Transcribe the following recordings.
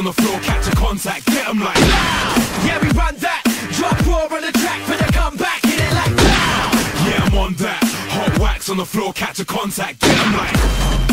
on the floor, catch a contact, get them like now. Yeah, we run that, drop raw on the track, for the comeback, hit it like now. Yeah, I'm on that, hot wax on the floor, catch a contact, get them like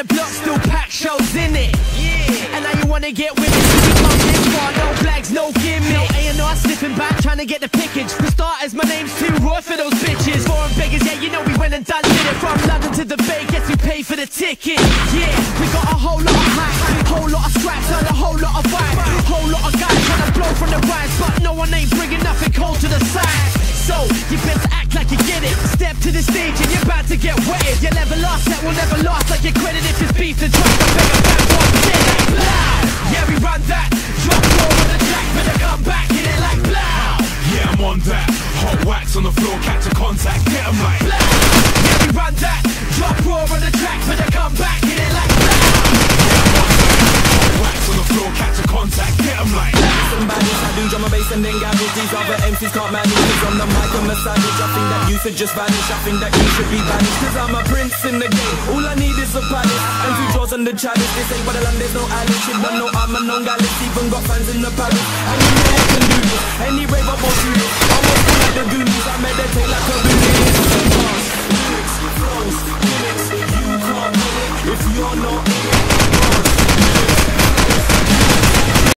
the block, still pack shows in it. Yeah, and now you wanna get with it. We come this far, no flags, no gimmick. No A&R slipping back, trying to get the pickage. For starters, my name's too raw for those bitches. Foreign beggars, yeah, you know we went and done it. From London to the Bay, guess we paid for the ticket. Yeah, we got a whole lot of hype, to the stage and you're about to get wetted. You'll never last, that will never last. Like your credit if it's beef, the drop, beg a back one shit. Blow! Yeah, we run that. Drop roll on the track for the comeback. Hit it like blow! Yeah, I'm on that. Hot wax on the floor, catch a contact, get 'em like. Blow! Yeah, we run that. Drop roll on the track for the comeback. Hit it like blow! Hot wax on the floor, catch a contact, get 'em like. Bass and then garage These other MCs can't manage Cause on the mic I'm a savage. I think that you should just vanish. I think that you should be banished. Cause I'm a prince in the game. All I need is a palace And two jaws and the chalice. This ain't Wonderland, there's no Alice You don't know I'm a known gallus. Even got fans in the palace. And you know I can do this. Any rave I won't do this. I'm a fool like the Goonies. I meditate like a Buddhist Lyrics, flows, gimmicks You can't know it. If you're not in it